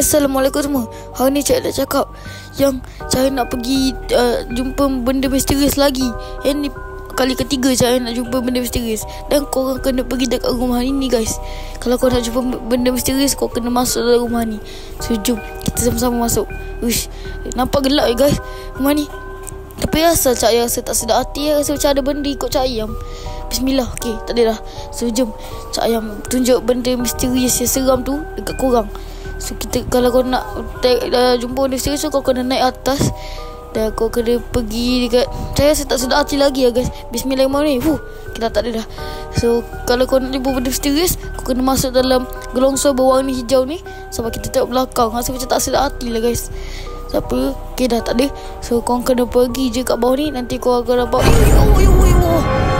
Assalamualaikum semua. Hari ni cik nak cakap Yang saya nak pergi uh, Jumpa benda misterius lagi. Yang ni kali ketiga saya nak jumpa benda misterius. Dan korang kena pergi dekat rumah ini guys. Kalau kau nak jumpa benda misterius Kau kena masuk dalam rumah ni. So jom kita sama-sama masuk. Uish Nampak gelap ya guys Rumah ni. Tapi asal cak ayam rasa tak sedap hati ya Rasa macam ada benda ikut cak ayam Bismillah Okay tak ada dah. So jom Cak ayam tunjuk benda misterius yang seram tu Dekat korang So kita kalau kau nak uh, jumpa benda serius so kau kena naik atas. Dan kau kena pergi dekat Saya rasa tak sedap hati lagi ya guys. Bismillahirrahmanirrahim Fuh, Kita tak ada dah. So kalau kau nak jumpa benda serius Kau kena masuk dalam gelongsor berwarna hijau ni. Sebab kita tengok belakang Rasa macam tak sedap hati lah guys. Siapa? Okay dah tak ada. So kau kena pergi je kat bawah ni. Nanti kau akan dapat oh, oh, oh, oh.